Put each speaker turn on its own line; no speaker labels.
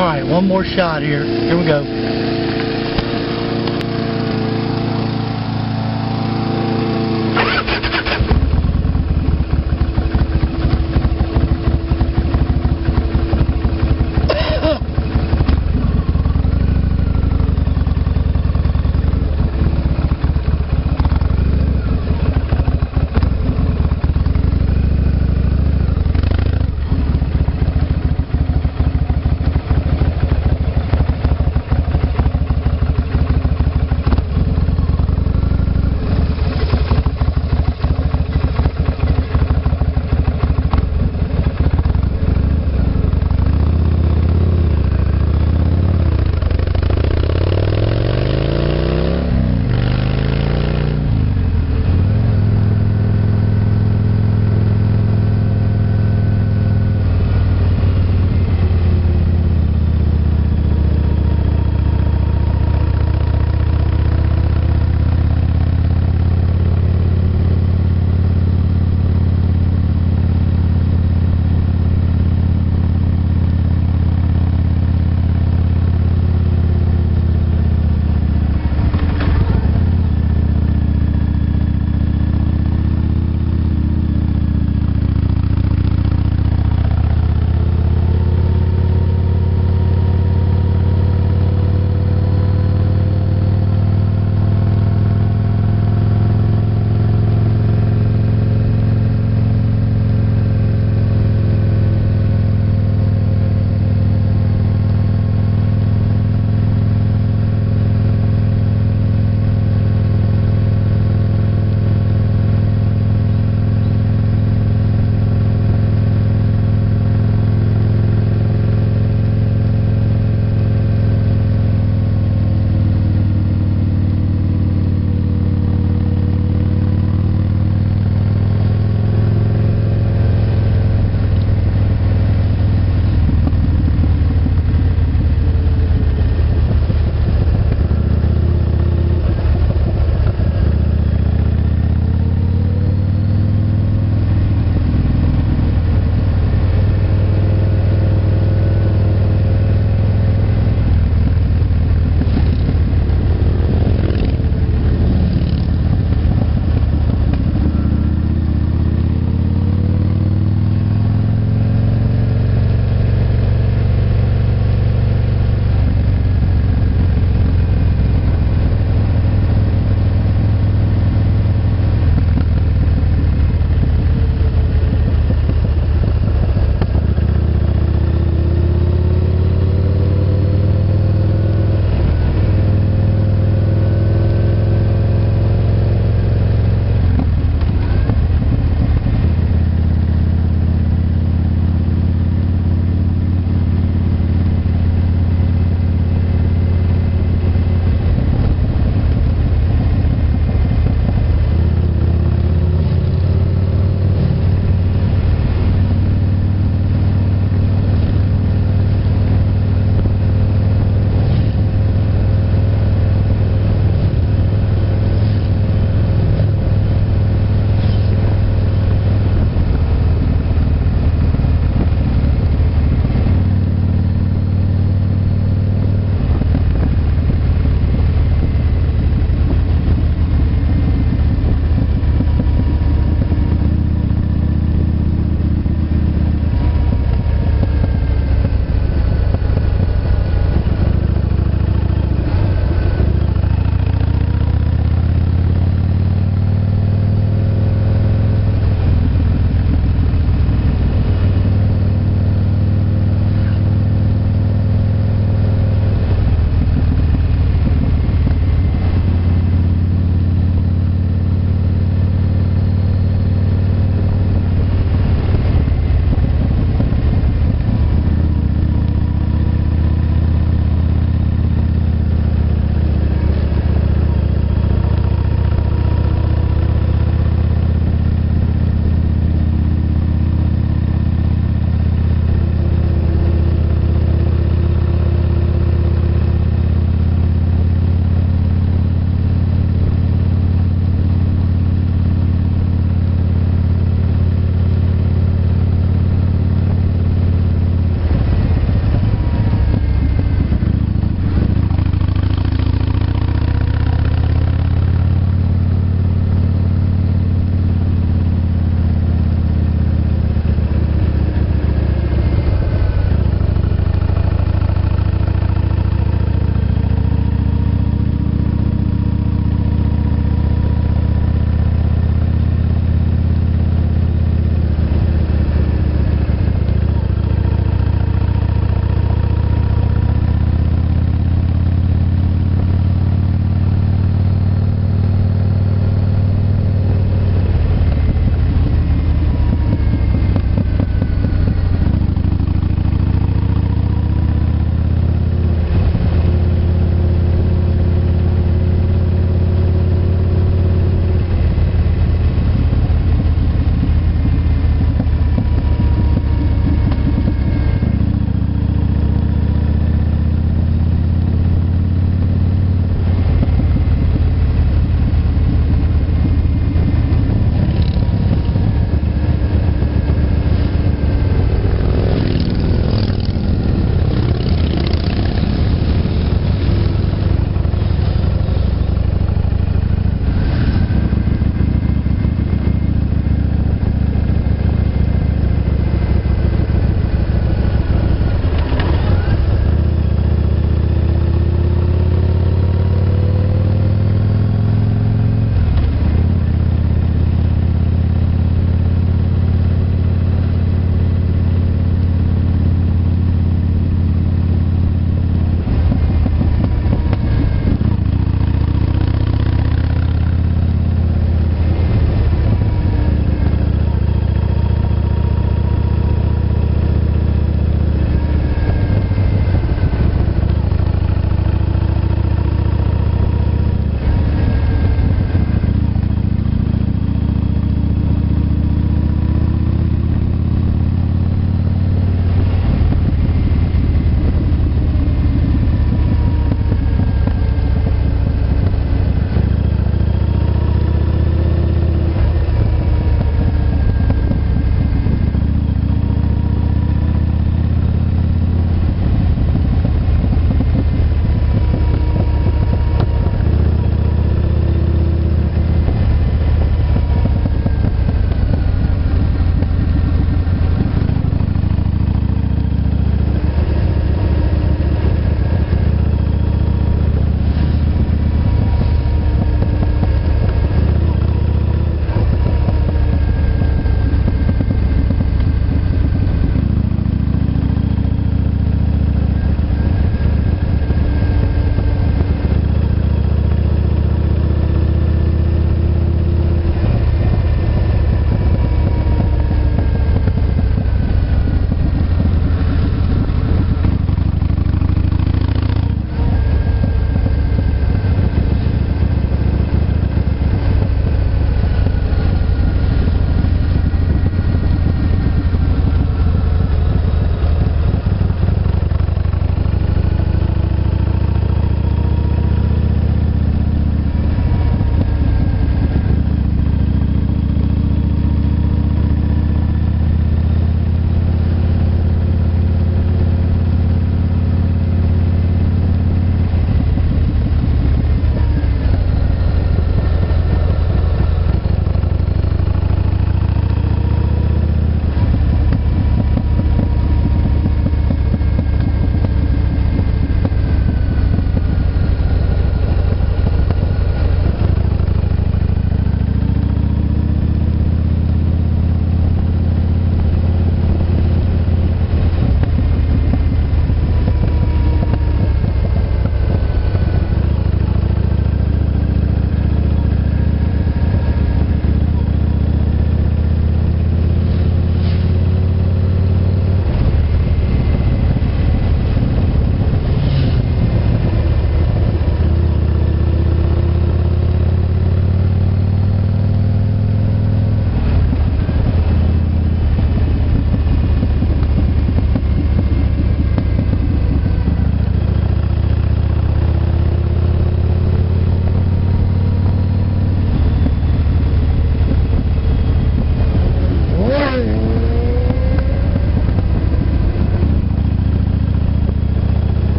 All right, one more shot here. Here we go.